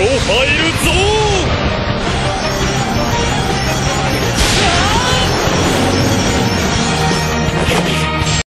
ファイル